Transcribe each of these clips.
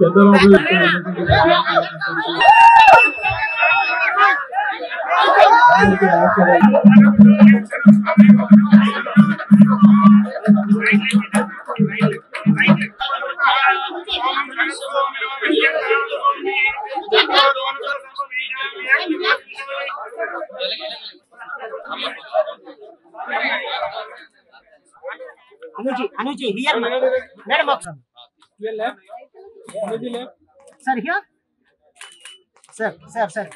చంద్రబాబు రోడ్లో అని మరి అనుజి అనుజి here madam sir here sir sir sir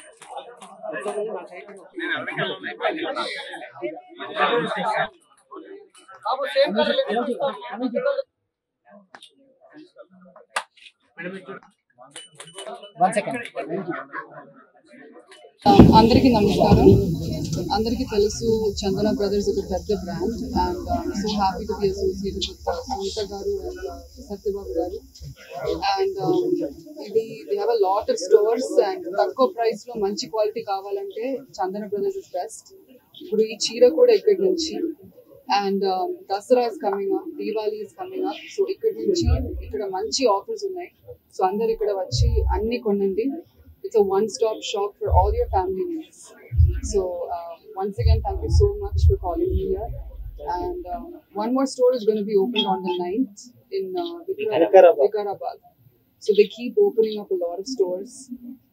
one second అందరికీ నమస్కారం. అందరికీ తెలుసు చందన బ్రదర్స్ ఒక పెద్ద brand and so happy to be associated with Sunitha garu and Satyababu garu. And ఇది they have a lot of stores and తక్కువ ప్రైస్లో మంచి క్వాలిటీ కావాలంటే చందన బ్రదర్స్ ఇస్ బెస్ట్ ఇప్పుడు ఈ చీర కూడా ఇక్కడి నుంచి. And Dasara is coming up Diwali is coming up so ఇక్కడి నుంచి ఇక్కడ మంచి ఆఫర్స్ ఉన్నాయి. సో అందరు ఇక్కడ వచ్చి అన్ని కొనండి. it's a one-stop shop for all your family needs. So uh, once again, thank you so much for calling me here. And um, one more store is going to be opened on the 9th in uh, Vikara- Vikarabad. Vikarabad. So they keep opening up a lot of stores,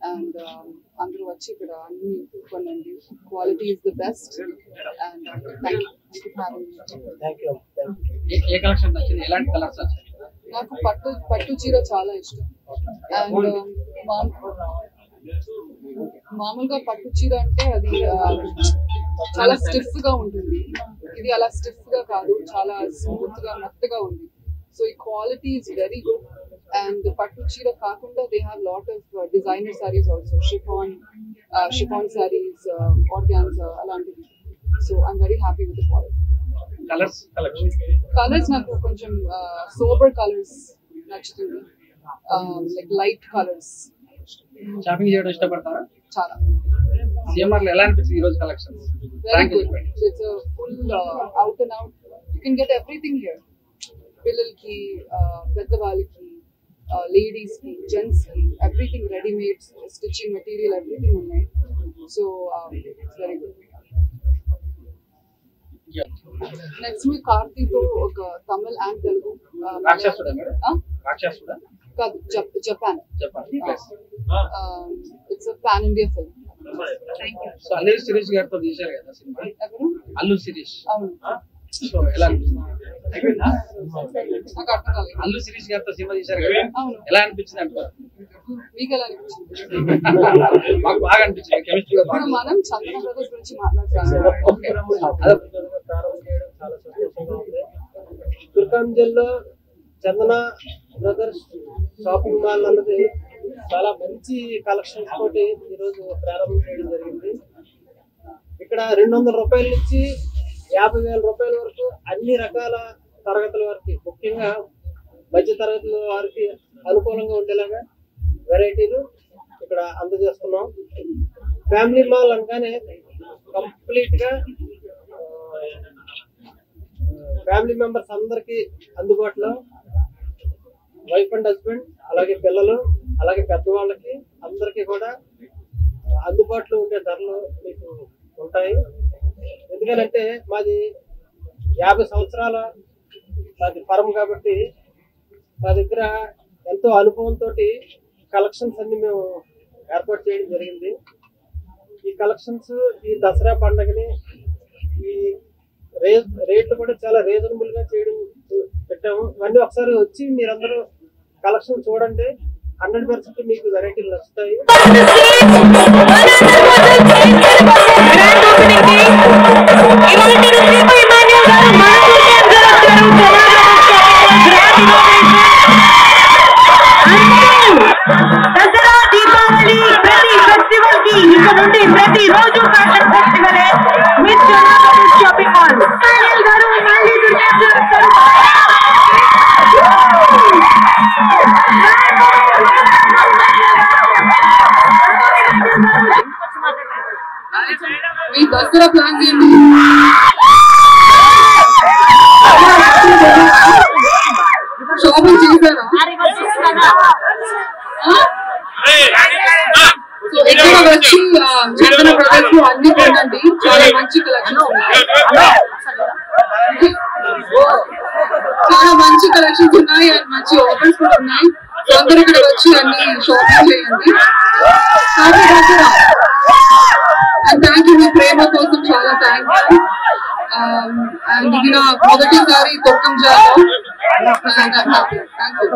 and um, అందరూ వచ్చి ఇక్కడ అన్ని కొనండి quality is the best and thank you thank you thank you A- A collection నచ్చింది ఎలాంటి colours వచ్చాయి నాకు పట్టు పట్టు చీర చాలా ఇష్టం అండ్ మామూలుగా పట్టు చీర అంటే అది చాలా స్టిఫ్గా ఉంటుంది. ఇది అలా స్టిఫ్గా కాదు చాలా స్మూత్గా మెత్తగా ఉంది. సో ఈ quality is very good and పట్టు చీర కాకుండా they have lot of designer saris also chiffon chiffon saris organzas అలాంటివి. So I'm very happy with quality colours colours నాకు కొంచెం సోబర్ కలర్స్ నచ్చుతుంది. లైక్ లైట్ కలర్స్ షాపింగ్ చేయడం ఇష్టపడతారా? చాలా. సిఎంఆర్లో ఎలా అనిపించింది ఈ రోజు collection very good it's full out and out you can get everything here పిల్లలకి uh, పెద్దవాళ్ళకి లేడీస్కి జెంట్స్కి everything readymade stitching material everything ఉన్నాయి. So it's very good next మీ కార్తీతో ఒక తమిళ్ అండ్ తెలుగు uh, రాక్షసుడా మేడం ఆ? రాక్షసుడా? కాదు జప్- Japan. It's pan India film so Allu Sirish గారితో తీశారు కదా సినిమా? అల్లు శిరీష్ అవును. సో ఎలా అల్లు శిరీష్ గారితో సినిమా తీశారు కదా? అవును. ఎలా అనిపించింది అంటారు? మీకు ఎలా అనిపించింది? మాకు బాగా అనిపించింది కెమిస్ట్రీ కూడా ఇప్పుడు బాగా మనం చందన బ్రదర్స్ గురించి మాట్లాడుతున్నాం. తుర్కాంజల్లో చందన బ్రదర్స్ షాపింగ్ మాల్ అన్నది చాలా మంచి కలెక్షన్స్ తోటి ఈరోజు ప్రారంభం చేయడం జరిగింది. ఇక్కడ రెండు వందల రూపాయల నుంచి యాభై వేల రూపాయల వరకు అన్ని రకాల తరగతుల వారికి ముఖ్యంగా మధ్య తరగతుల వారికి అనుకూలంగా ఉండేలాగా వెరైటీలు ఇక్కడ అందజేస్తున్నాం. ఫ్యామిలీ మాల్ అనగానే కంప్లీట్గా ఫ్యామిలీ మెంబర్స్ అందరికి అందుబాటులో వైఫ్ అండ్ హస్బెండ్ అలాగే పిల్లలు అలాగే పెద్దవాళ్ళకి అందరికీ కూడా అందుబాటులో ఉండే ధరలు మీకు ఉంటాయి. ఎందుకంటే మాది యాభై సంవత్సరాల మాది ఫరం కాబట్టి మా దగ్గర ఎంతో అనుభవంతో కలెక్షన్స్ అన్ని మేము ఏర్పాటు చేయడం జరిగింది. ఈ కలెక్షన్స్ ఈ దసరా పండుగని ఈ రేట్లు కూడా చాలా రీజనబుల్గా చేయడం పెట్టాము. ఇవన్నీ ఒకసారి వచ్చి మీరందరూ కలెక్షన్ చూడండి. హండ్రెడ్ పర్సెంట్ మీకు వెరైటీలు నచ్చుతాయి. దసరా మీ దసరా ప్లాన్స్ ఏంటి షాపింగ్ చేశారా? ఇక్కడ వచ్చి చందన బ్రదర్స్ అన్ని కొనండి. చాలా మంచి కలెక్షన్ చాలా మంచి కలెక్షన్స్ ఉన్నాయి. అండ్ మంచి ఆఫర్స్ కూడా ఉన్నాయి. అందరూ ఇక్కడ వచ్చి అన్ని షాపింగ్ చేయండి. థ్యాంక్ యూ మీ ప్రేమ కోసం చాలా థ్యాంక్ యూ అండ్ ఇది నా మొదటిసారి తొక్కం జాలో. Thank you